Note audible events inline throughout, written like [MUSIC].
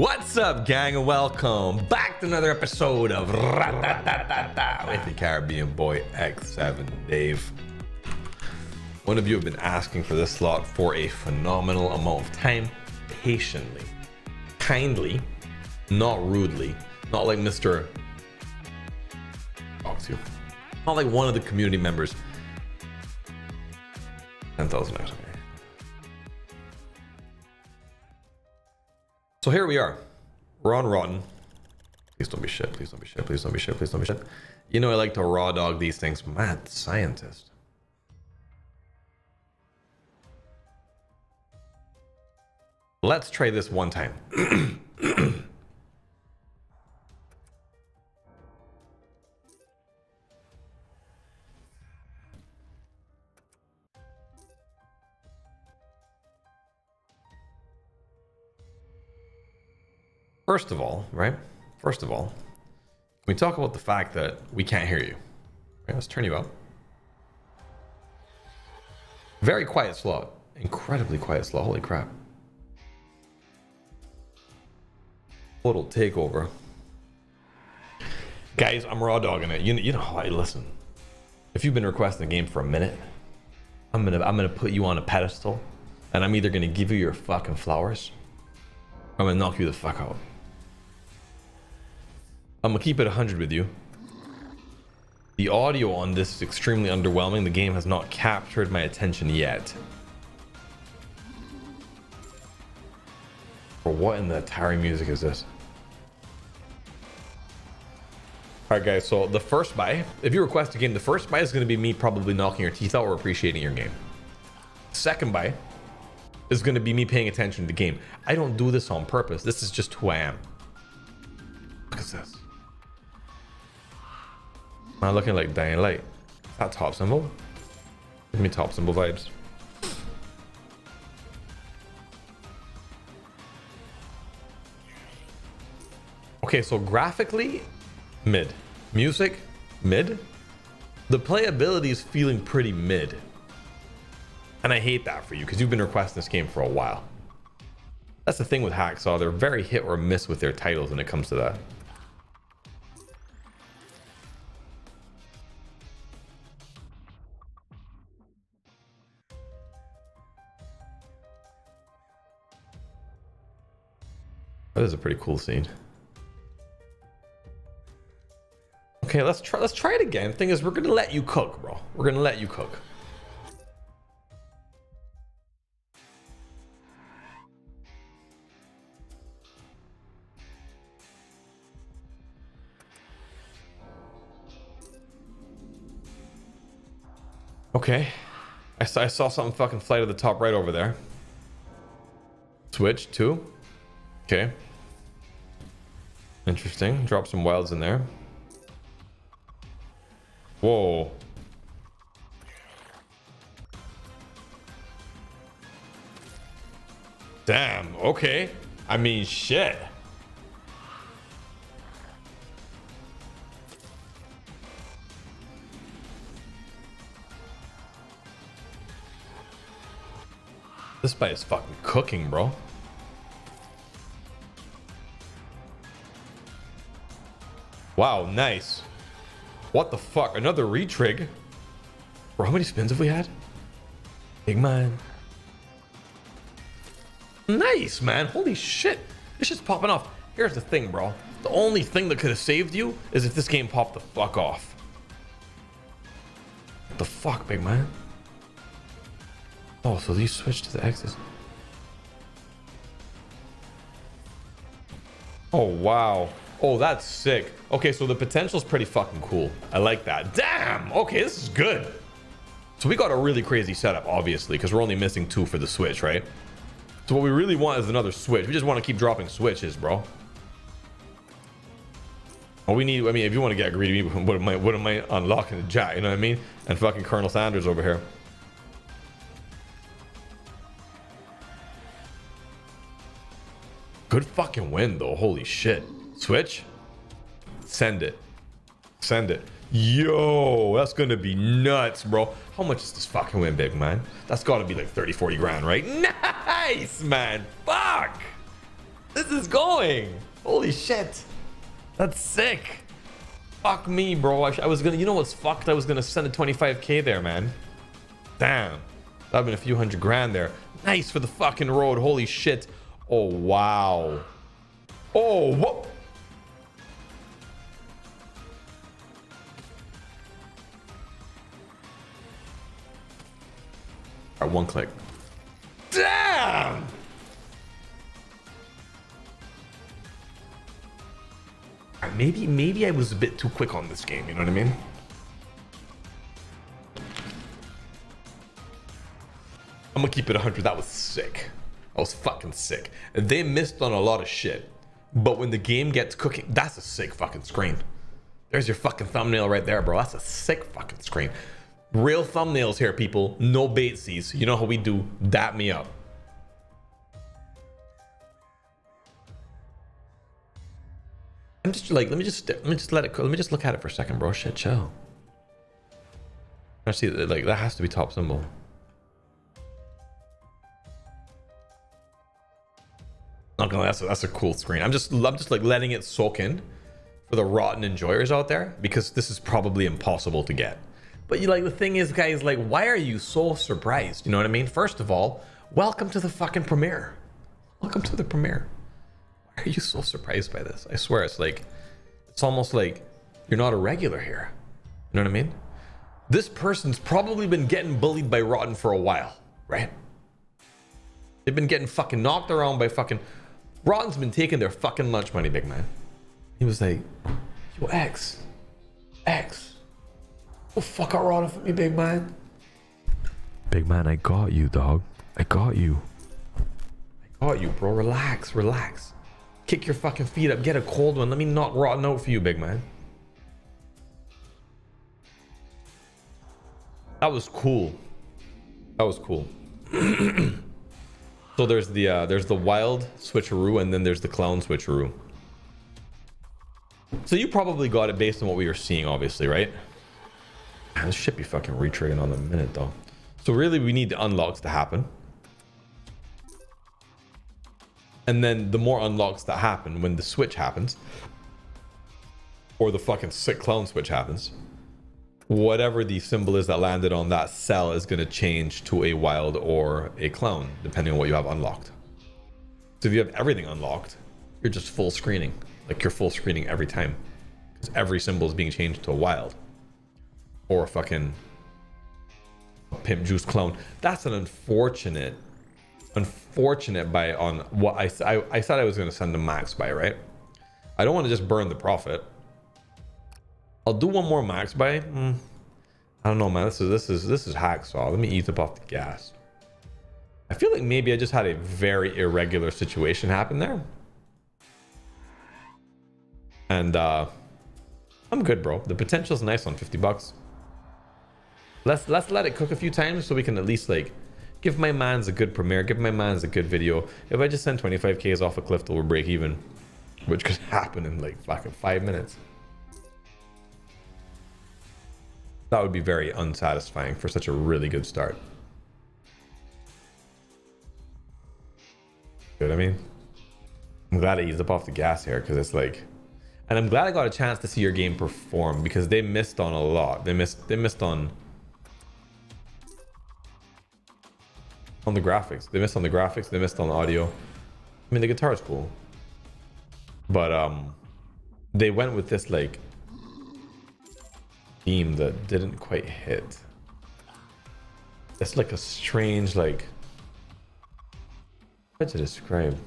What's up, gang, and welcome back to another episode of Ratatatata with the Caribbean boy X7 Dave. One of you have been asking for this slot for a phenomenal amount of time, patiently, kindly, not rudely, not like Mr. Talks you, not like one of the community members. 10,000 X. So here we are. We're on Rotten. Please don't be shit. Please don't be shit. Please don't be shit. Please don't be shit. You know I like to raw dog these things. Mad scientist. Let's try this one time. [CLEARS THROAT] [CLEARS THROAT] First of all, right? First of all, we talk about the fact that we can't hear you. Let's turn you up. Very quiet slot. Incredibly quiet slot. Holy crap. Total takeover. Guys, I'm raw dogging it. You, you know how I listen. If you've been requesting a game for a minute, I'm gonna I'm gonna put you on a pedestal, and I'm either gonna give you your fucking flowers, or I'm gonna knock you the fuck out. I'm gonna keep it 100 with you. The audio on this is extremely underwhelming. The game has not captured my attention yet. For what in the Atari music is this? Alright guys, so the first buy, if you request a game, the first buy is going to be me probably knocking your teeth out or appreciating your game. Second buy is going to be me paying attention to the game. I don't do this on purpose. This is just who I am. Look at this. Am I looking like Dying Light? Is that top symbol? Give me top symbol vibes. Okay, so graphically, mid. Music, mid. The playability is feeling pretty mid. And I hate that for you because you've been requesting this game for a while. That's the thing with Hacksaw. They're very hit or miss with their titles when it comes to that. That is a pretty cool scene. Okay, let's try let's try it again. Thing is, we're gonna let you cook, bro. We're gonna let you cook. Okay. I saw, I saw something fucking fly to the top right over there. Switch, two. Okay. Interesting. Drop some wilds in there. Whoa. Damn. Okay. I mean, shit. This bite is fucking cooking, bro. Wow, nice. What the fuck? Another retrig? Bro, how many spins have we had? Big man. Nice, man. Holy shit. This shit's popping off. Here's the thing, bro. The only thing that could have saved you is if this game popped the fuck off. What the fuck, big man? Oh, so these switch to the X's. Oh, wow. Oh, that's sick. Okay, so the potential's pretty fucking cool. I like that. Damn! Okay, this is good. So we got a really crazy setup, obviously, because we're only missing two for the switch, right? So what we really want is another switch. We just want to keep dropping switches, bro. Well, we need, I mean, if you want to get greedy, [LAUGHS] what am I, what am I unlocking the jack, you know what I mean? And fucking Colonel Sanders over here. Good fucking win, though. Holy shit. Switch. Send it. Send it. Yo, that's gonna be nuts, bro. How much is this fucking win, big man? That's gotta be like 30, 40 grand, right? [LAUGHS] Nice, man. Fuck. this is going. Holy shit. That's sick. Fuck me, bro. I, I was gonna, you know what's fucked? I was gonna send a 25k there, man. Damn. That'd been a few hundred grand there. Nice for the fucking road. Holy shit. Oh, wow. Oh, what? Right, one click. Damn! Maybe, maybe I was a bit too quick on this game. You know what I mean? I'm gonna keep it 100. That was sick. I was fucking sick. They missed on a lot of shit. But when the game gets cooking, that's a sick fucking screen. There's your fucking thumbnail right there, bro. That's a sick fucking screen. Real thumbnails here, people. No batesies. You know how we do. Dap me up. I'm just like, let me just, let me just let it, let me just look at it for a second, bro. Shit, chill. I see, like, that has to be top symbol. Not gonna lie, that's a, that's a cool screen. I'm just I'm just like letting it soak in for the rotten enjoyers out there because this is probably impossible to get. But you like the thing is, guys, like, why are you so surprised? You know what I mean? First of all, welcome to the fucking premiere. Welcome to the premiere. Why are you so surprised by this? I swear it's like it's almost like you're not a regular here. You know what I mean? This person's probably been getting bullied by Rotten for a while, right? They've been getting fucking knocked around by fucking Rotten's been taking their fucking lunch money, big man. He was like, yo, X, X, oh fuck out Rotten for me, big man. Big man, I got you, dog. I got you. I got you, bro. Relax, relax. Kick your fucking feet up. Get a cold one. Let me knock Rotten out for you, big man. That was cool. That was cool. [CLEARS THROAT] So there's the uh, there's the wild switcheroo and then there's the clown switcheroo. So you probably got it based on what we were seeing, obviously, right? Man, this should be fucking retriggering on the minute though. So really we need the unlocks to happen. And then the more unlocks that happen when the switch happens, or the fucking sick clown switch happens, whatever the symbol is that landed on that cell is going to change to a wild or a clown, depending on what you have unlocked. So if you have everything unlocked, you're just full screening. Like you're full screening every time. Because every symbol is being changed to a wild. Or a fucking pimp juice clone. That's an unfortunate, unfortunate buy on what I, I, I said I was going to send a max buy, right? I don't want to just burn the profit. I'll do one more max buy. Mm, I don't know, man. This is this is this is hacksaw. Let me ease up off the gas. I feel like maybe I just had a very irregular situation happen there. And uh I'm good, bro. The potential's nice on 50 bucks. Let's let's let it cook a few times so we can at least like give my mans a good premiere, give my mans a good video. If I just send 25k's off a cliff till we break even, which could [LAUGHS] happen in like fucking five minutes. That would be very unsatisfying for such a really good start. You know what I mean? I'm glad I eased up off the gas here because it's like and I'm glad I got a chance to see your game perform because they missed on a lot. They missed they missed on on the graphics. They missed on the graphics, they missed on the audio. I mean the guitar is cool. But um they went with this like theme that didn't quite hit. It's like a strange, like, how to describe?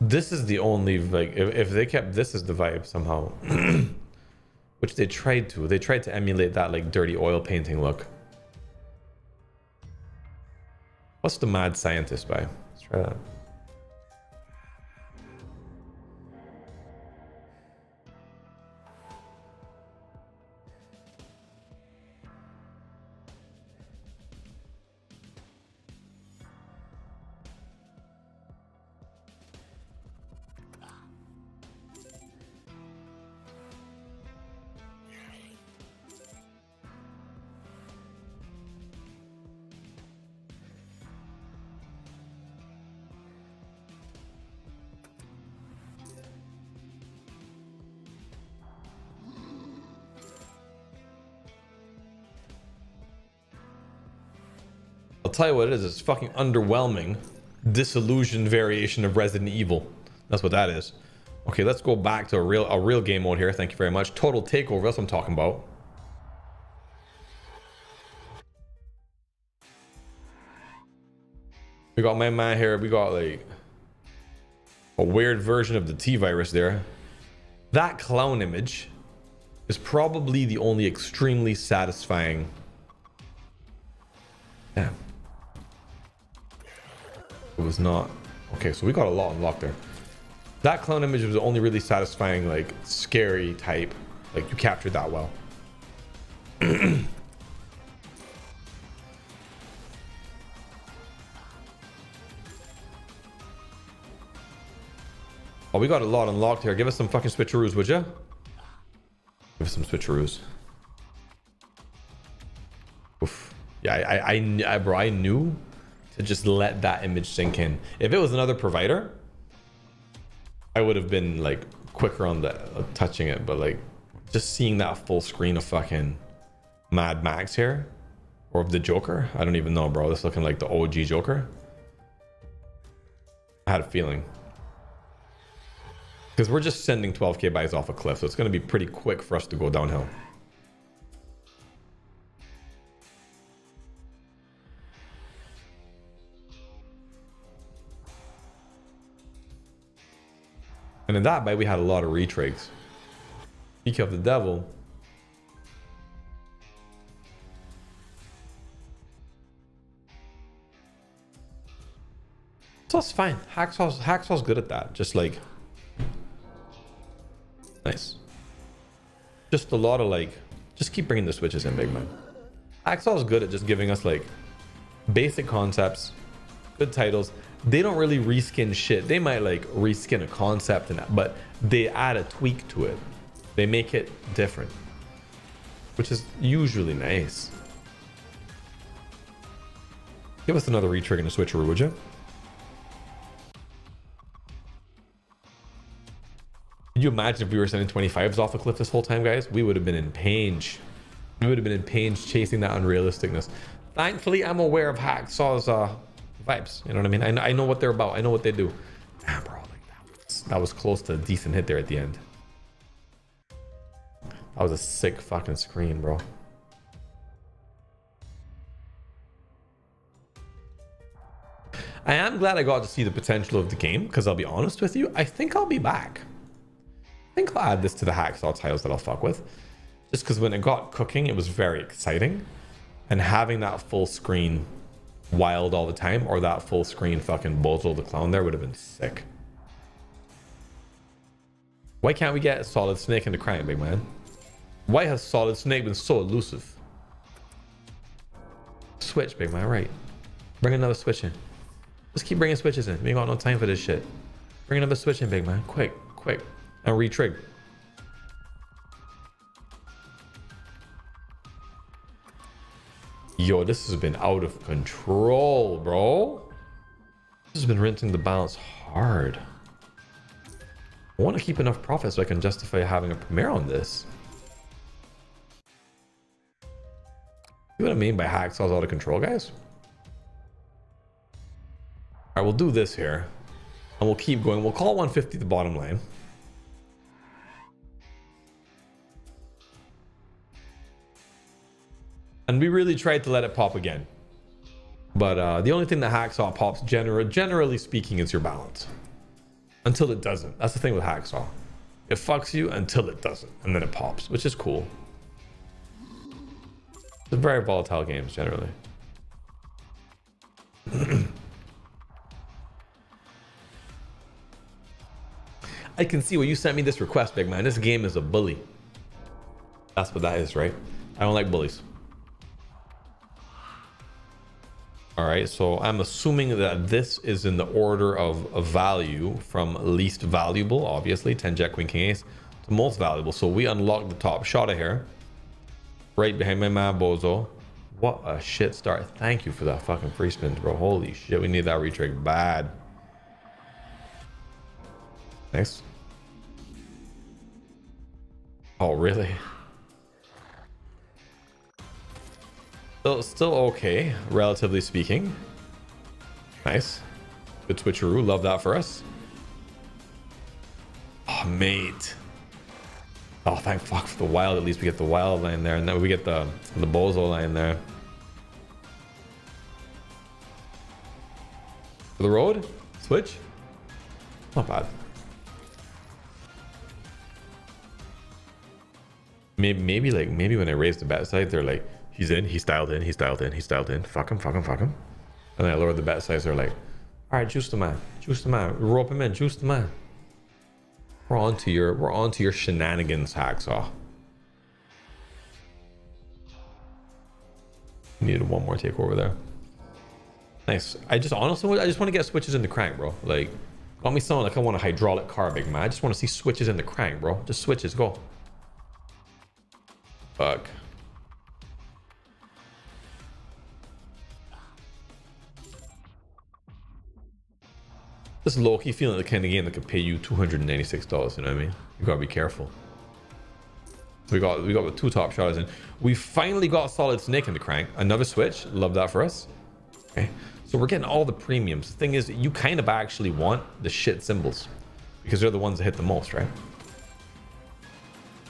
This is the only, like, if, if they kept this as the vibe somehow, [CLEARS THROAT] which they tried to, they tried to emulate that, like, dirty oil painting look. What's the mad scientist by? Let's try that. Tell you what it is. It's fucking underwhelming, disillusioned variation of Resident Evil. That's what that is. Okay, let's go back to a real a real game mode here. Thank you very much. Total takeover. That's what I'm talking about. We got my man here. We got like a weird version of the T virus there. That clown image is probably the only extremely satisfying. Damn. It was not. Okay, so we got a lot unlocked there. That clown image was only really satisfying, like, scary type. Like, you captured that well. [CLEARS THROAT] oh, we got a lot unlocked here. Give us some fucking switcheroos, would you? Give us some switcheroos. Oof. Yeah, I, I, I, bro, I knew to just let that image sink in. If it was another provider, I would have been like quicker on the uh, touching it, but like just seeing that full screen of fucking Mad Max here or of the Joker, I don't even know, bro. This looking like the OG Joker. I had a feeling. Because we're just sending 12k buys off a cliff, so it's going to be pretty quick for us to go downhill. And in that buy, we had a lot of retrigs. Speaking of the devil, so it's fine. Hacksaw's Hacksaw's good at that. Just like nice. Just a lot of like, just keep bringing the switches in, big man. Hacksaw's good at just giving us like basic concepts, good titles, they don't really reskin shit. They might like reskin a concept and that, but they add a tweak to it. They make it different, which is usually nice. Give us another retrigger and a switcheroo, would you? Can you imagine if we were sending 25s off a cliff this whole time, guys? We would have been in pain. We would have been in pain chasing that unrealisticness. Thankfully, I'm aware of Hacksaw's uh, vibes. You know what I mean? I know, I know what they're about. I know what they do. Damn, bro. Like that, was, that was close to a decent hit there at the end. That was a sick fucking screen, bro. I am glad I got to see the potential of the game because I'll be honest with you, I think I'll be back. I think I'll add this to the hacksaw titles that I'll fuck with. Just because when it got cooking, it was very exciting. And having that full screen wild all the time, or that full screen fucking Bozo the Clown there would have been sick. Why can't we get Solid Snake into crime, big man? Why has Solid Snake been so elusive? Switch, big man, right. Bring another switch in. Just keep bringing switches in. We ain't got no time for this shit. Bring another switch in, big man. Quick, quick. And retrig. Yo, this has been out of control, bro. This has been rinsing the balance hard. I want to keep enough profit so I can justify having a premiere on this. See what I mean by hacksaw's out of control, guys? All right, we'll do this here. And we'll keep going. We'll call 150 the bottom line. And we really tried to let it pop again. But uh, the only thing that Hacksaw pops, gener generally speaking, is your balance. Until it doesn't. That's the thing with Hacksaw. It fucks you until it doesn't. And then it pops, which is cool. It's very volatile games, generally. [CLEARS THROAT] I can see why you sent me this request, big man. This game is a bully. That's what that is, right? I don't like bullies. All right, so I'm assuming that this is in the order of, value from least valuable, obviously, 10 Jack Queen King Ace, to most valuable. So we unlock the top shot of here, right behind my man Bozo. What a shit start. Thank you for that fucking free spin, bro. Holy shit, we need that retrig bad. Nice. Oh, really? Still, still okay, relatively speaking. Nice. Good switcheroo. Love that for us. Oh, mate. Oh, thank fuck for the wild. At least we get the wild line there, and then we get the the bozo line there. For the road, switch. Not bad. Maybe, maybe like maybe when I raise the bet side, they're like, he's in, he's dialed in, he's dialed in, he's dialed in. Fuck him, fuck him, fuck him. And then I lower the bet size. They're like, all right, juice the man, juice the man, rope him in, juice the man. We're on to your, we're on to your shenanigans, hacksaw. Needed one more take over there. Nice. I just honestly, I just want to get switches in the crank, bro. Like, got me sounding like I want a hydraulic car, big man. I just want to see switches in the crank, bro. Just switches, go. Fuck. This low-key feeling the kind of game that could pay you $296, you know what I mean? You gotta be careful. We got we got the two top shotters in. We finally got solid snake in the crank. Another switch. Love that for us. Okay. So we're getting all the premiums. The thing is, you kind of actually want the shit symbols because they're the ones that hit the most, right?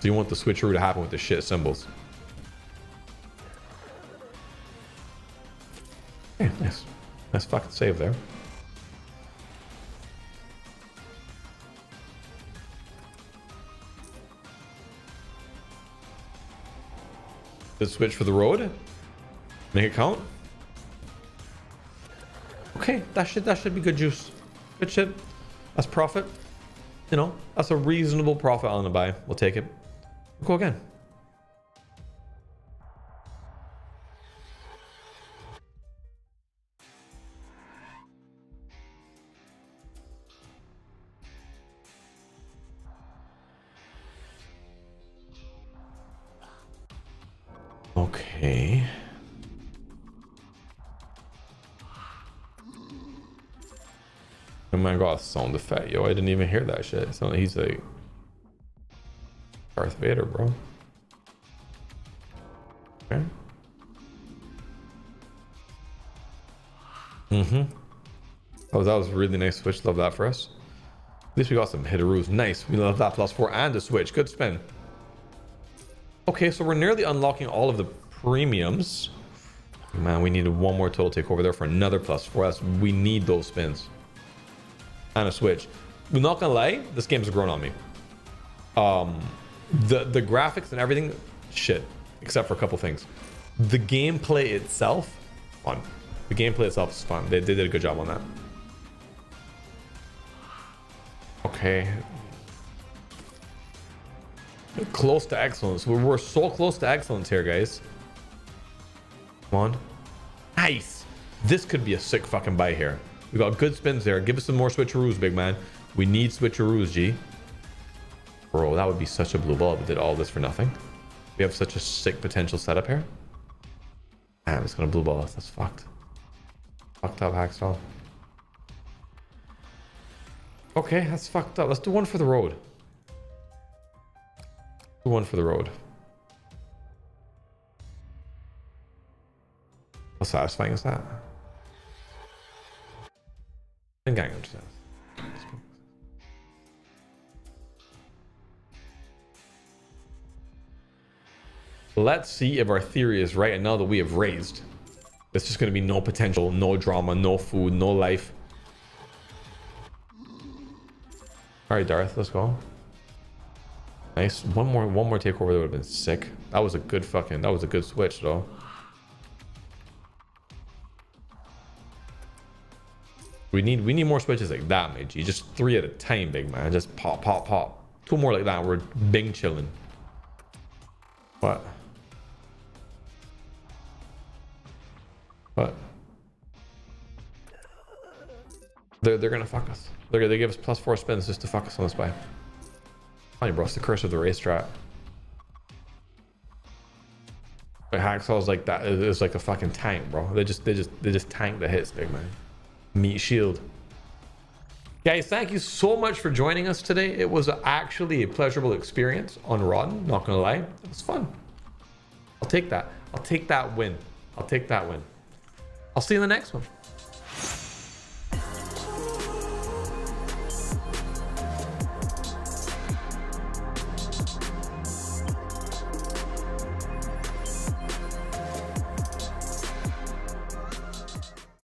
So you want the switcheroo to happen with the shit symbols. Yeah, nice. Nice fucking save there. Switch for the road. Make it count. Okay, that should that should be good juice. Good shit. That's profit. You know, that's a reasonable profit on the buy. We'll take it. We'll go again. Okay. Oh my god, sound effect. Yo, I didn't even hear that shit. So he's like Darth Vader, bro. Okay. Mm-hmm. Oh, that was really nice switch. Love that for us. At least we got some hitaroos. Nice. We love that plus four and a switch. Good spin. Okay, so we're nearly unlocking all of the premiums. Man, we needed one more total take over there for another plus for us. we need those spins. And a switch. I'm not gonna lie, this game's grown on me. Um, the the graphics and everything, shit. Except for a couple things. The gameplay itself, fun. The gameplay itself is fun. They, they did a good job on that. Okay, Close to excellence. We're, we're so close to excellence here, guys. Come on. Nice. This could be a sick fucking buy here. We got good spins there. Give us some more switcheroos, big man. We need switcheroos, G. Bro, that would be such a blue ball if did all this for nothing. We have such a sick potential setup here. Damn, it's gonna blue ball us. That's fucked. Fucked up, Hacksaw. Okay, that's fucked up. Let's do one for the road. One for the road. How satisfying is that? And gang understands. Let's see if our theory is right. And now that we have raised, it's just going to be no potential, no drama, no food, no life. All right, Darth, let's go. Nice. One more one more takeover that would have been sick. That was a good fucking that was a good switch though. We need we need more switches like that. G. Just three at a time, big man. Just pop, pop, pop. Two more like that. We're bing chilling. What? What? They're they're gonna fuck us. They're gonna they give us plus four spins just to fuck us on this buy. Funny, bro. It's the curse of the racetrack. Like Hacksaw's like that. It's like a fucking tank, bro. They just, they just, they just tank the hits, big man. Meat shield. Guys, thank you so much for joining us today. It was actually a pleasurable experience on Rotten. Not gonna lie, it was fun. I'll take that. I'll take that win. I'll take that win. I'll see you in the next one.